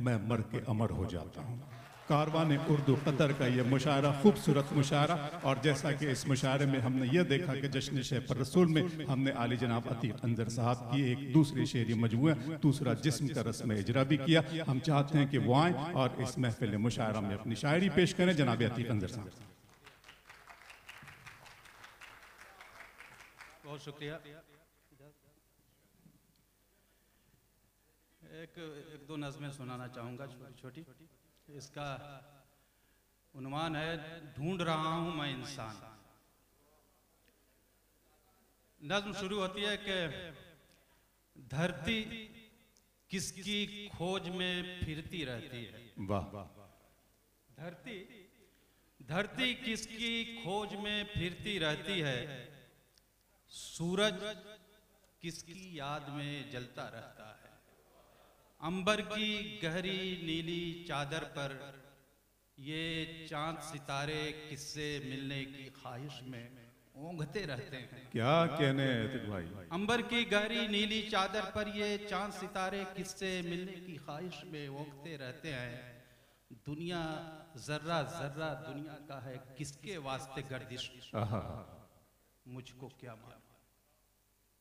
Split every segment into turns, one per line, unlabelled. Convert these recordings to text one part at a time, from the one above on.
मैं मर के अमर हो जाता हूँ। कारवाने उर्दू कतर का ये मुशायरा, खूबसूरत मुशायरा। और जैसा कि इस मुशायरे में हमने ये देखा कि जश्न शह पर रसूल में हमने आली जनाब अतीक अंजर साहब की एक दूसरी शेरी मजमू दूसरा जिस्म का रस्म इजरा भी किया। हम चाहते हैं कि वो आए और इस महफिल मुशायरा में अपनी शायरी पेश करें, जनाब अतीक अंजर साहब।
बहुत शुक्रिया। एक एक दो नज़में सुनाना चाहूँगा छोटी छोटी। इसका उन्वान है ढूंढ रहा हूँ मैं इंसान। नज्म शुरू होती है कि धरती किसकी खोज में फिरती रहती है?
वाह।
धरती धरती किसकी खोज में फिरती रहती है? सूरज किसकी याद में जलता रहता है? अंबर की गहरी नीली चादर पर ये चाँद सितारे किससे मिलने की ख्वाहिश में ओंघते रहते हैं।
क्या कहने भाई?
अंबर की गहरी नीली चादर पर ये चाँद सितारे किससे मिलने की ख्वाहिश में ओंघते रहते हैं। दुनिया जर्रा जर्रा दुनिया का है किसके वास्ते गर्दिश? मुझको क्या मालूम?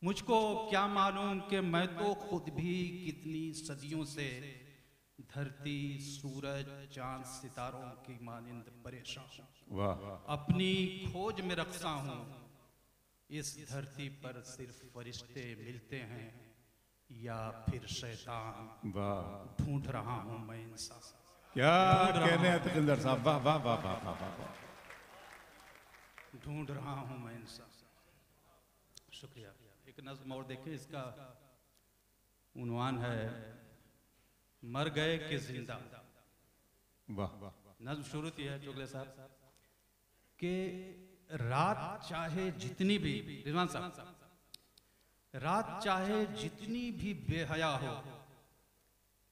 मुझको क्या मालूम कि मैं तो खुद भी कितनी सदियों से धरती सूरज चाँद सितारों की मानिंद परेशान हूँ।
वाह।
अपनी खोज में रखता हूँ। इस धरती पर सिर्फ़ फरिश्ते मिलते हैं या फिर शैतान
वाह।
ढूंढ रहा हूँ मैं इंसान।
क्या कहने हैं साहब? वाह वाह वाह वाह वाह वाह वाह।
ढूंढ रहा हूँ मैं इंसान। शुक्रिया। एक नज्म और देखें इसका उन्वान है मर गए कि ज़िंदा।
वाह।
नज्म शुरू थी है चुगले साहब कि रात चाहे जितनी भी रिजवान साहब रात चाहे जितनी भी बेहया हो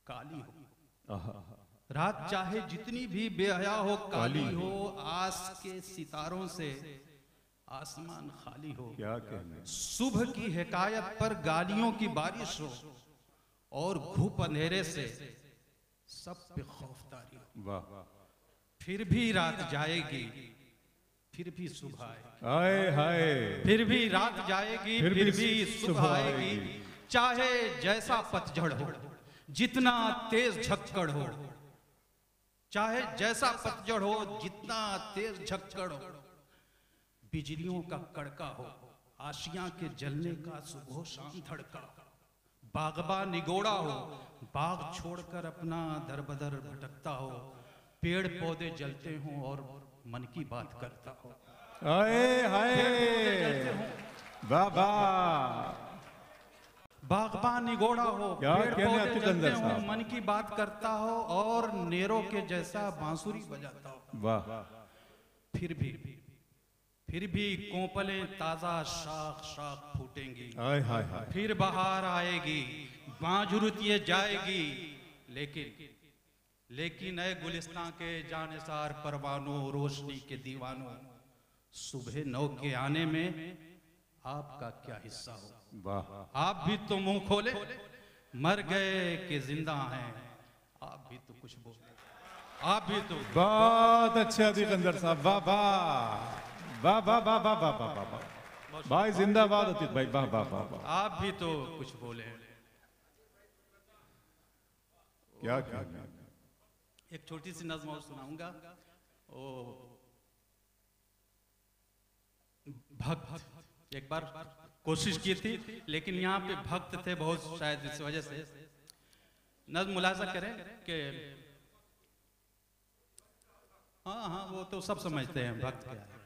काली हो। रात चाहे जितनी भी बेहया हो काली। हो आस के सितारों से आसमान खाली हो।
क्या कहने?
सुबह की हिकायत पर गालियों की बारिश हो और घूप अंधेरे से सब पे खौफदारी हो।
वाह।
फिर भी रात जाएगी फिर भी सुबह
आएगी।
हाय
फिर भी रात जाएगी फिर फिर, भी सुबह। आएगी। चाहे जैसा पतझड़ हो जितना तेज झक्कड़ हो चाहे जैसा पतझड़ हो जितना तेज झक्कड़ हो। बिजलियों का कड़का हो आशिया के जलने का सुबह शाम धड़का। बागबा निगोड़ा हो बाग छोड़कर अपना दर बदर भटकता हो पेड़ पौधे जलते हों और मन की बात करता हो।
हाय हाय। वाह
बागबान निगोड़ा हो पेड़ पौधे जलते हो मन की बात करता हो और नेरों के जैसा बांसुरी बजाता हो।
वाह
फिर भी, भी फिर भी कोपलें ताज़ा शाख शाख फूटेंगी।
हाय हाय हाय।
फिर बहार आएगी बांझुरुत ये जाएगी। लेकिन लेकिन नए गुलिस्तान के जानिसार परवानों रोशनी के दीवानों सुबह नौ के आने में आपका क्या हिस्सा हो?
वाह।
आप भी तो मुँह खोले मर गए कि ज़िंदा हैं आप भी तो कुछ बोले। आप भी तो
बहुत अच्छे अंदर साहब वाह वाह। वाह वाह वाह वाह वाह वाह वाह वाह
भाई जिंदाबाद
अतिक भाई वाह वाह वाह वाह
आप भी तो कुछ बोले क्या
कहने
एक छोटी सी नज्म और सुनाऊँगा। ओ भक्त। एक बार कोशिश की थी लेकिन यहाँ पे भक्त थे बहुत शायद इस वजह से। नज्म मुलाजा करें कि हाँ हाँ वो तो सब समझते हैं भक्त क्या है।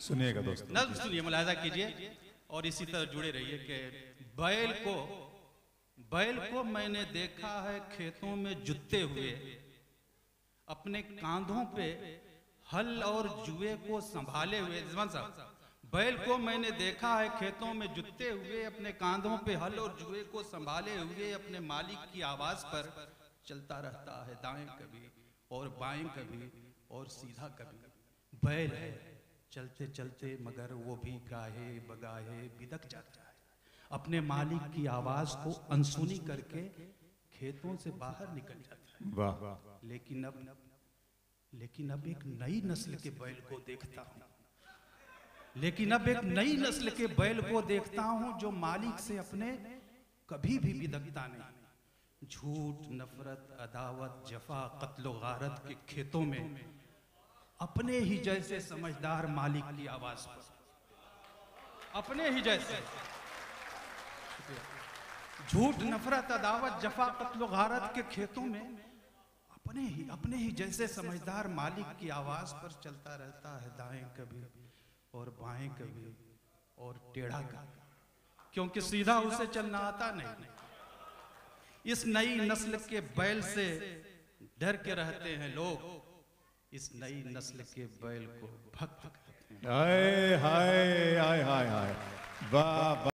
सुनिएगा दोस्तों। नज्म
सुनिए मुलाजा कीजिए। और इसी तरह जुड़े रहिए कि बैल को बैल को मैंने देखा है खेतों में जुते हुए। अपने कांधों पे हल और जुए को संभाले हुए। साहब, बैल को मैंने देखा है खेतों में जुतते हुए। अपने कांधों पे हल और जुए को संभाले हुए। अपने मालिक की आवाज़ पर चलता रहता है, दाएँ कभी और बाएँ कभी और सीधा कभी। बैल है। चलते चलते मगर वो भी गाहे बगाहे बिदक जाता है। अपने मालिक की आवाज़ को अनसुनी करके खेतों से बाहर निकल जाता
है। वाह
लेकिन अब लेकिन अब एक नई नस्ल के बैल को देखता हूँ। लेकिन अब एक नई नस्ल के बैल को देखता हूँ जो मालिक से अपने कभी भी बिदकता नहीं। झूठ नफरत अदावत जफा कत्लो गारत के खेतों में अपने ही जैसे समझदार मालिक की आवाज़ पर। अपने ही जैसे। झूठ, नफरत, अदावत जफा कत्लो गारत के खेतों में अपने ही अपने ही जैसे समझदार मालिक की आवाज़ पर चलता रहता है दाएँ कभी और बाएँ कभी और टेढ़ा कभी। क्योंकि सीधा उसे चलना आता नहीं। इस नई नस्ल के बैल से डर के रहते हैं लोग। इस नई नस्ल के बैल को भक्त
हाय
हाय
हाय हाय हाय। वाह।